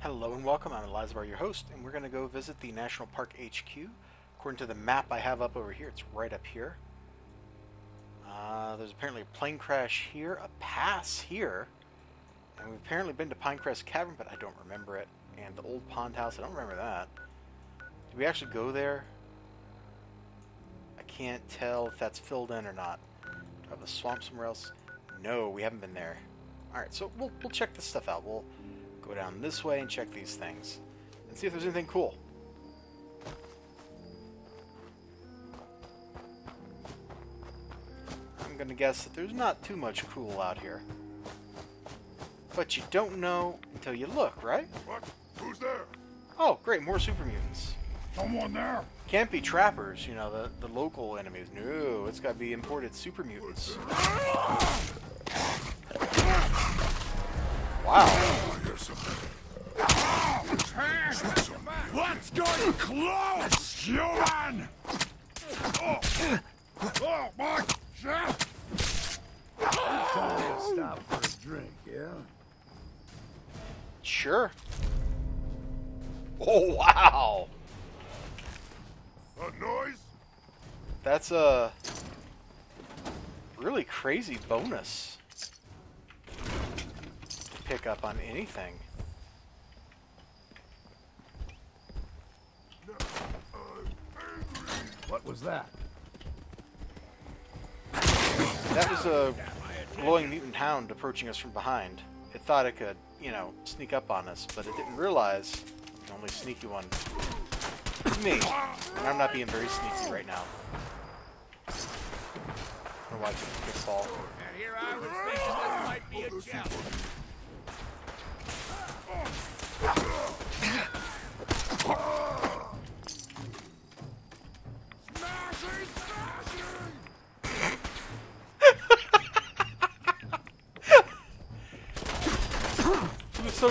Hello and welcome, I'm Elizibar, your host, and we're going to go visit the National Park HQ. According to the map I have up over here, it's right up here. Uh, there's apparently a plane crash here, a pass here, and we've apparently been to Pinecrest Cavern, but I don't remember it. And the old pond house, I don't remember that. Did we actually go there? I can't tell if that's filled in or not. Do I have a swamp somewhere else? No, we haven't been there. Alright, so we'll, we'll check this stuff out. We'll go down this way and check these things. And see if there's anything cool. I'm gonna guess that there's not too much cool out here. But you don't know until you look, right? What? Who's there? Oh, great, more super mutants. Someone there? Can't be trappers, you know, the, the local enemies. No, it's gotta be imported super mutants. Wow. I hear. Let's go close, human! Oh, oh my chest! Stop for a drink, yeah? Sure. Oh, wow. A noise? That's a really crazy bonus to pick up on anything. What was that? That was a glowing mutant hound approaching us from behind. It thought it could, you know, sneak up on us, but it didn't realize the only sneaky one is me. And I'm not being very sneaky right now. I don't know why I took a quick fall. And here I was thinking this might be a challenge.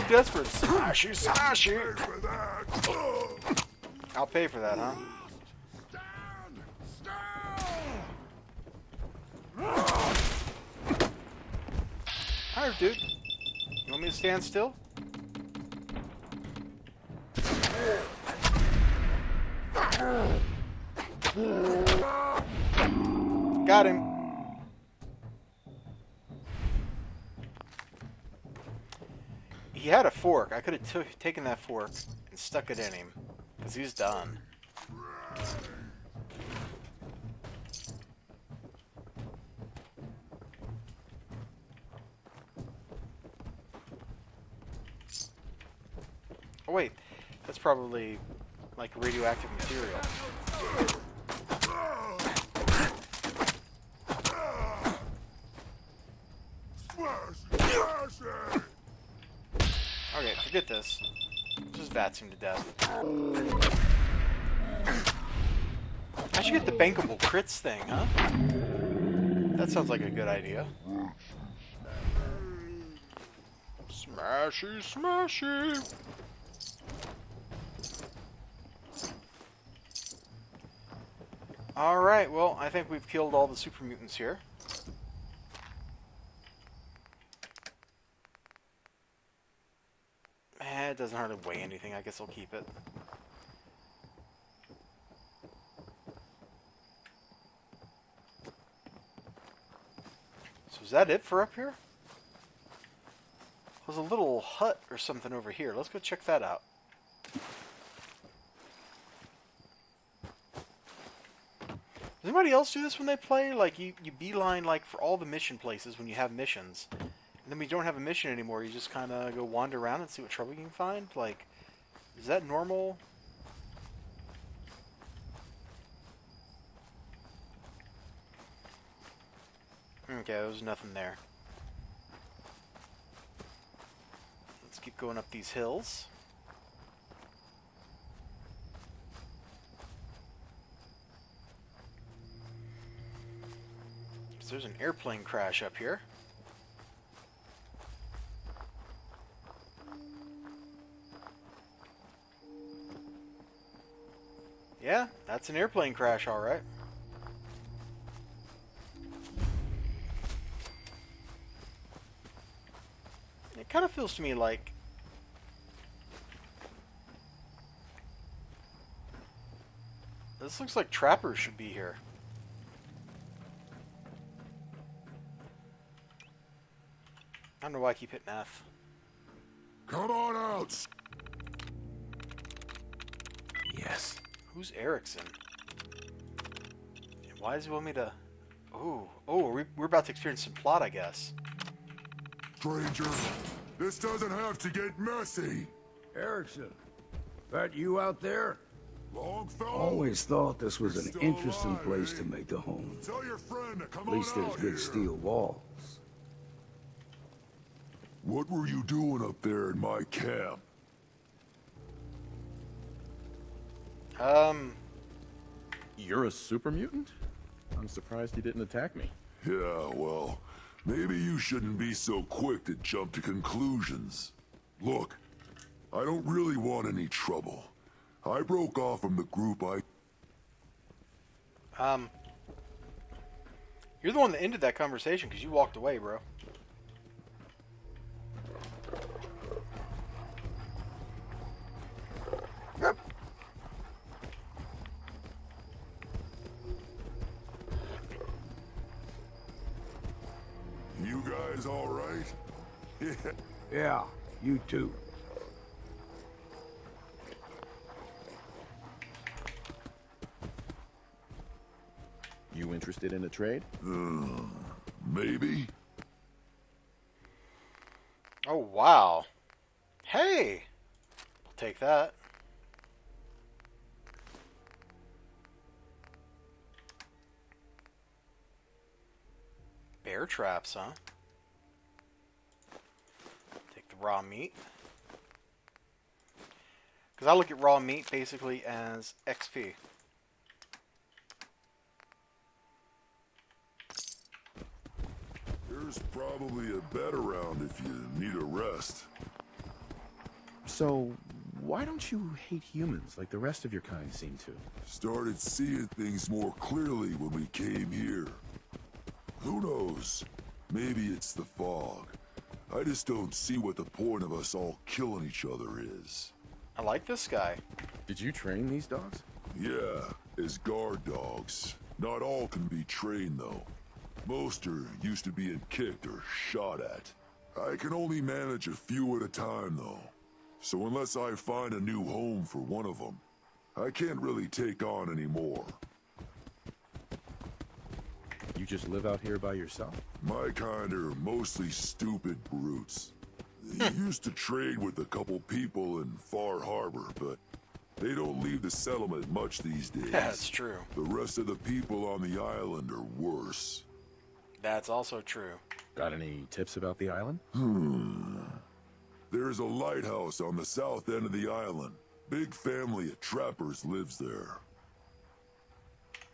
Desperate. Smashy, smashy. Pay for that! Oh, I'll pay for that, huh? stand! Stand! Hi, dude. You want me to stand still? Got him. He had a fork. I could have taken that fork and stuck it in him. Because he's done. Oh wait, that's probably like radioactive material. This. Just vats him to death. I should get the bankable crits thing, huh? That sounds like a good idea. Smashy, smashy! Alright, well, I think we've killed all the super mutants here. Eh, it doesn't hardly weigh anything. I guess I'll keep it. So is that it for up here? There's a little hut or something over here. Let's go check that out. Does anybody else do this when they play? Like, you, you beeline, like, for all the mission places when you have missions. And then you don't have a mission anymore, you just kind of go wander around and see what trouble you can find? Like, is that normal? Okay, there's nothing there. Let's keep going up these hills. There's an airplane crash up here. Yeah, that's an airplane crash, all right. It kind of feels to me like This looks like trappers should be here. I don't know why I keep hitting F. Come on out! Yes. Who's Erickson? And why does he want me to... Oh, oh, we- we're about to experience some plot, I guess. Stranger, this doesn't have to get messy. Erickson, that you out there? Longfellow. Always thought this was an interesting alive, place eh? to make a home. Tell your friend to come At least on there's out good here. steel walls. What were you doing up there in my camp? Um, You're a super mutant? I'm surprised you didn't attack me. Yeah, well, maybe you shouldn't be so quick to jump to conclusions. Look, I don't really want any trouble. I broke off from the group I um... You're the one that ended that conversation because you walked away, bro. Interested in a trade? Uh, maybe. Oh, wow. Hey! I'll take that. Bear traps, huh? Take the raw meat. Because I look at raw meat basically as XP. There's probably a bed around if you need a rest. So, why don't you hate humans like the rest of your kind seem to? Started seeing things more clearly when we came here. Who knows? Maybe it's the fog. I just don't see what the point of us all killing each other is. I like this guy. Did you train these dogs? Yeah, as guard dogs. Not all can be trained, though. Most are used to being kicked or shot at. I can only manage a few at a time, though. So unless I find a new home for one of them, I can't really take on any more. You just live out here by yourself? My kind are mostly stupid brutes. They hmm. used to trade with a couple people in Far Harbor, but they don't leave the settlement much these days. That's true. The rest of the people on the island are worse. That's also true. Got any tips about the island? Hmm. There's a lighthouse on the south end of the island. Big family of trappers lives there.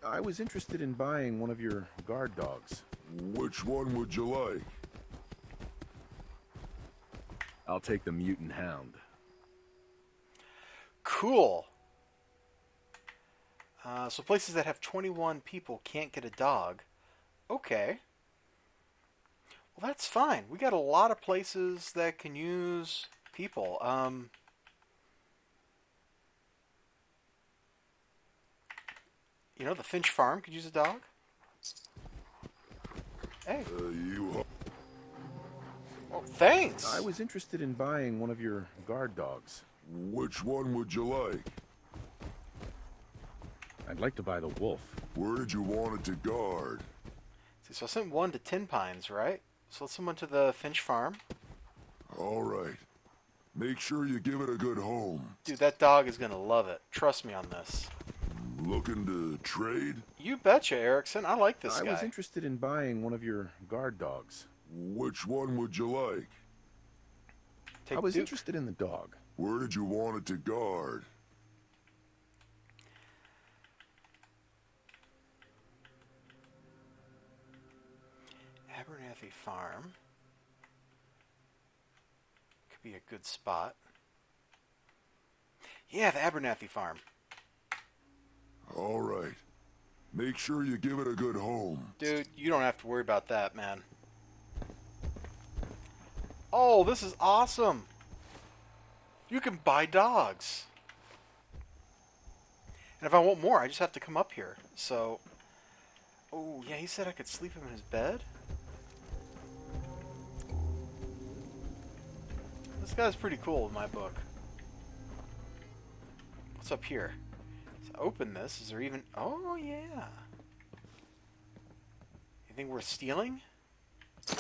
I was interested in buying one of your guard dogs. Which one would you like? I'll take the mutant hound. Cool. Uh, so places that have 21 people can't get a dog. Okay. Well, that's fine. We got a lot of places that can use people. Um, you know, the Finch Farm could use a dog. Hey, Uh, you well, thanks. I was interested in buying one of your guard dogs. which one would you like? I'd like to buy the wolf. Where did you want it to guard? See, so I sent one to Tenpines, right? So let's send one to the Finch Farm. All right. Make sure you give it a good home. Dude, that dog is gonna love it. Trust me on this. Looking to trade? You betcha, Erickson. I like this I guy. was interested in buying one of your guard dogs. Which one would you like? Take I was Duke. interested in the dog. Where did you want it to guard? Farm. Could be a good spot. Yeah, the Abernathy Farm. All right. Make sure you give it a good home. Dude, you don't have to worry about that, man. Oh, this is awesome. You can buy dogs. And if I want more, I just have to come up here. So, oh yeah, he said I could sleep him in his bed. This guy's pretty cool in my book. What's up here? Let's open this. Is there even? Oh yeah. Anything worth stealing? Come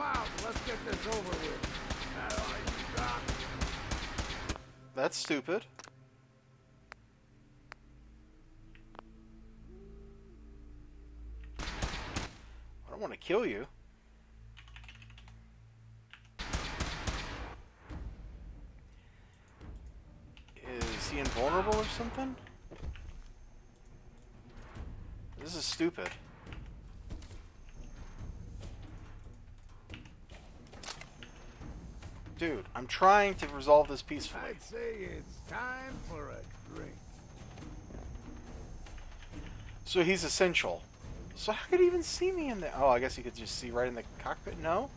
out, let's get this over with. That all you got? That's stupid. Kill you. Is he invulnerable or something? This is stupid. Dude, I'm trying to resolve this peacefully. I'd say it's time for a drink. So he's essential. So how could he even see me in there? Oh, I guess he could just see right in the cockpit. No,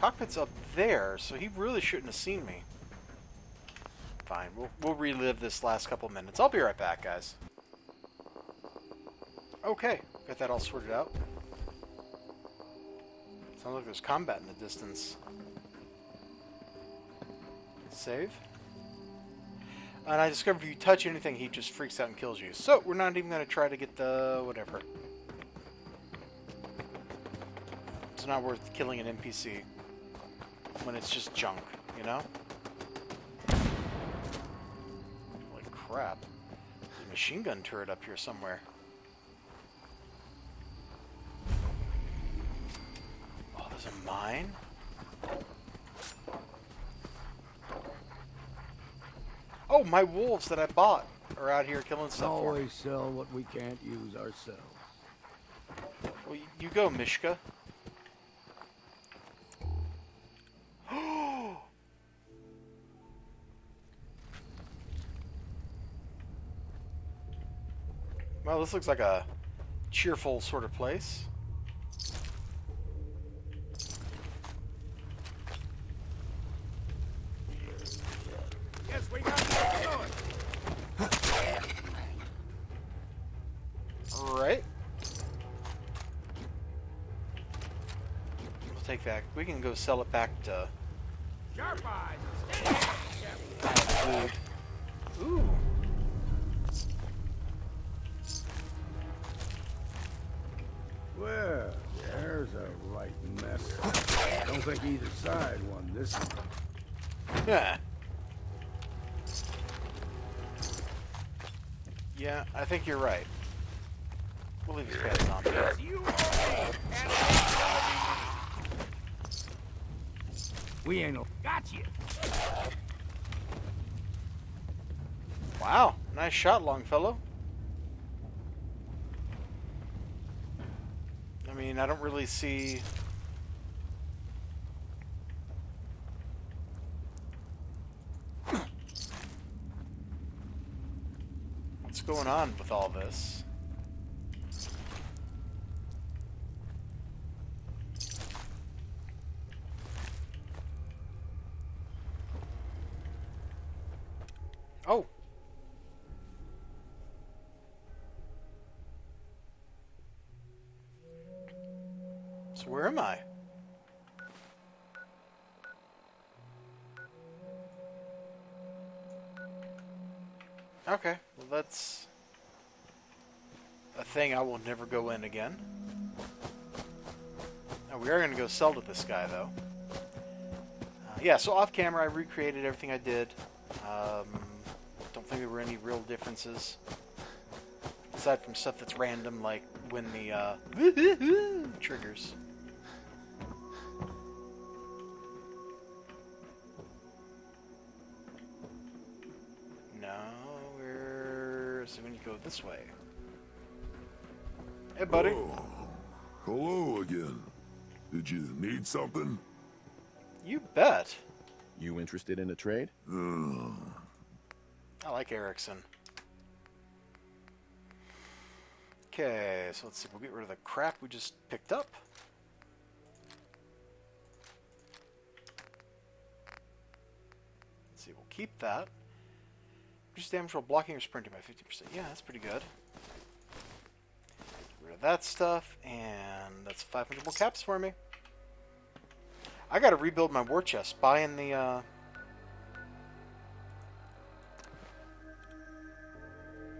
cockpit's up there, so he really shouldn't have seen me. Fine, we'll we'll relive this last couple minutes. I'll be right back, guys. Okay, got that all sorted out. Sounds like there's combat in the distance. Save. And I discovered if you touch anything, he just freaks out and kills you. So, we're not even going to try to get the whatever. It's not worth killing an NPC when it's just junk, you know? Holy crap. There's a machine gun turret up here somewhere. Oh, there's a mine? Oh, my wolves that I bought are out here killing stuff. Always sell what we can't use ourselves. Well, you go, Mishka. Well, this looks like a cheerful sort of place. Yes, we got it. Alright. We'll take that. We can go sell it back to Sharp eyes. Don't think either side won this one. Yeah. Yeah, I think you're right. We'll leave his pants on. You or me. And I We ain't no. got you. Wow, nice shot, Longfellow. I mean, I don't really see. What's going on with all this? Oh, So where am I? Okay, well that's a thing I will never go in again. Now we are going to go sell to this guy though. Uh, yeah, so off camera I recreated everything I did. Um, don't think there were any real differences aside from stuff that's random, like when the uh, triggers. No, we're so when you go this way. Hey, buddy. Oh, hello again. Did you need something? You bet. You interested in a trade? Uh, I like Erickson. Okay, so let's see. We'll get rid of the crap we just picked up. Let's see, we'll keep that. Reduce damage while blocking or sprinting by 50%. Yeah, that's pretty good. Rid of that stuff, and that's 500 more caps for me. I gotta rebuild my war chest, buying the, uh...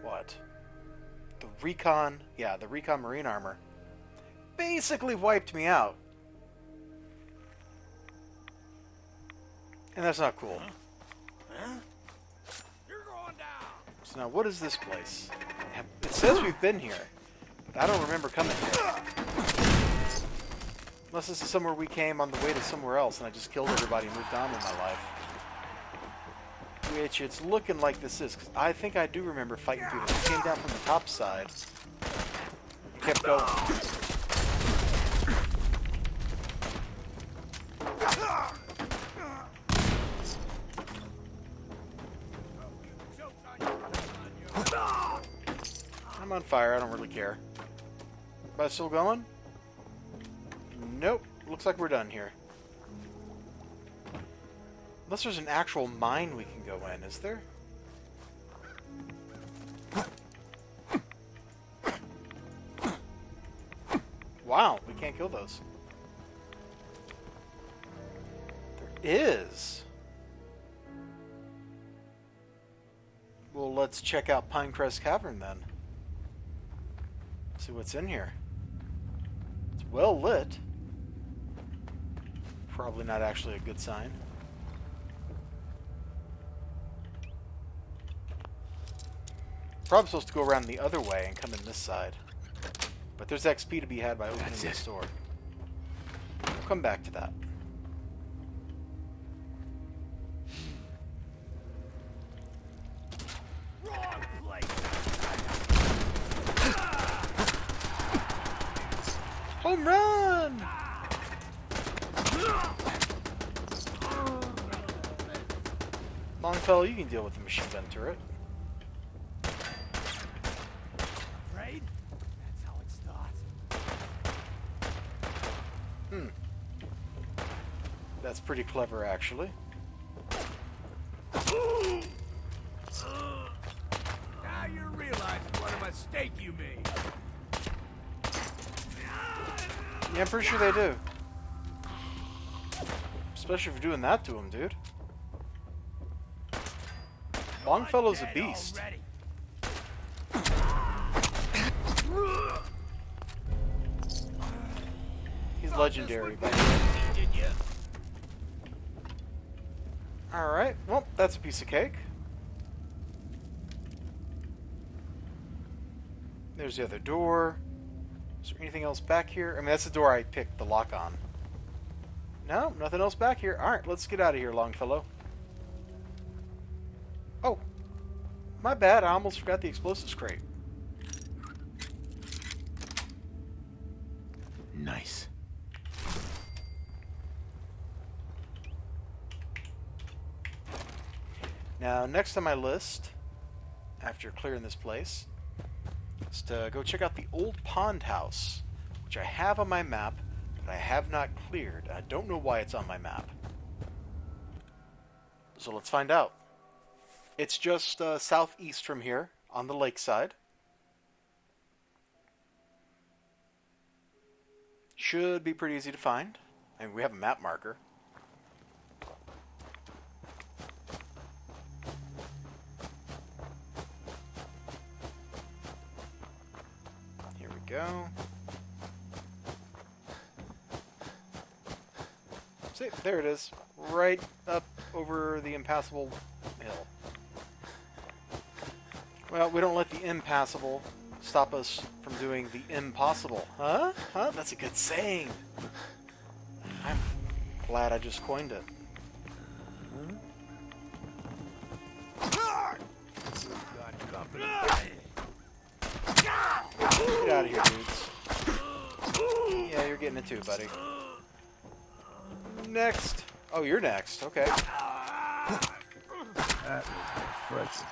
What? The Recon... Yeah, the Recon Marine Armor. Basically wiped me out. And that's not cool. You're. So now, what is this place? It says we've been here, I don't remember coming here. Unless this is somewhere we came on the way to somewhere else, and I just killed everybody and moved on with my life. Which it's looking like this is, because I think I do remember fighting. It came down from the top side. and kept going. I'm on fire, I don't really care. I still going? Nope. Looks like we're done here. Unless there's an actual mine we can go in, is there? Wow, we can't kill those. There is. Well, let's check out Pinecrest Cavern then. See what's in here. Well lit. Probably not actually a good sign. Probably supposed to go around the other way and come in this side. But there's XP to be had by opening That's this it. door. We'll come back to that. Wrong place. Home run! Longfellow, you can deal with the machine gun turret. Afraid? That's how it starts. Hmm. That's pretty clever, actually. Now you're realizing what a mistake you made. Yeah, I'm pretty sure they do. Especially if you're doing that to him, dude. Longfellow's a beast. He's legendary. Alright, well, that's a piece of cake. There's the other door. Is there anything else back here? I mean, that's the door I picked the lock on. No, nothing else back here. Alright, let's get out of here, Longfellow. Oh, my bad. I almost forgot the explosives crate. Nice. Now, next on my list, after clearing this place, is to go check out the old pond house, which I have on my map, but I have not cleared. I don't know why it's on my map. So let's find out. It's just uh, southeast from here, on the lakeside. Should be pretty easy to find. I mean, we have a map marker. Here we go. See, there it is. Right up over the impassable Well, we don't let the impassable stop us from doing the impossible. Huh? Huh? That's a good saying. I'm glad I just coined it. Get out of here, dudes. Yeah, you're getting it too, buddy. Next. Oh, you're next. Okay. That was.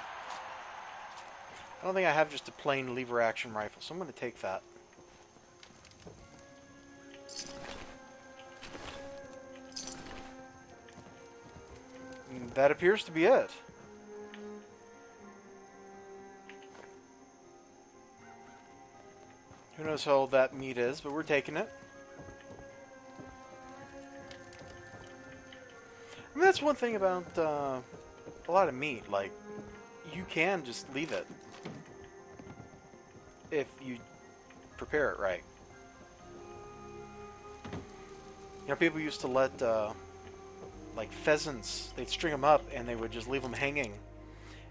I don't think I have just a plain lever action rifle, so I'm going to take that. that appears to be it. Who knows how old that meat is, but we're taking it. I mean, that's one thing about uh, a lot of meat. Like, you can just leave it if you prepare it right. You know, people used to let uh, like pheasants. They'd string them up and they would just leave them hanging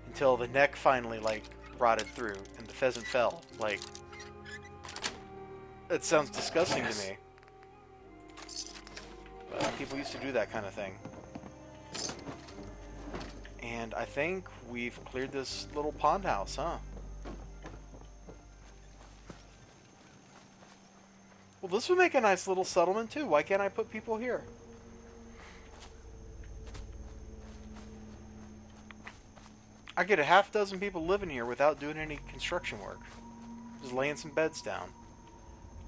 until the neck finally like rotted through and the pheasant fell. Like, it sounds disgusting to me. But people used to do that kind of thing. And I think we've cleared this little pond house, huh? This would make a nice little settlement too. Why can't I put people here? I get a half dozen people living here without doing any construction work. Just laying some beds down.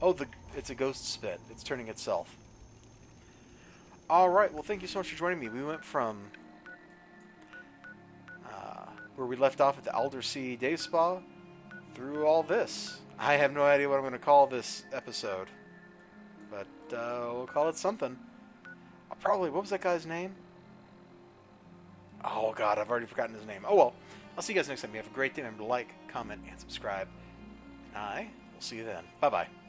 Oh, the it's a ghost spit. It's turning itself. All right. Well, thank you so much for joining me. We went from uh, where we left off at the Aldersea Day Spa through all this. I have no idea what I'm going to call this episode, but uh, we'll call it something. I'll probably what was that guy's name? Oh God, I've already forgotten his name. Oh well. I'll see you guys next time. You have a great day. Remember to like, comment, and subscribe. And I will see you then. Bye bye.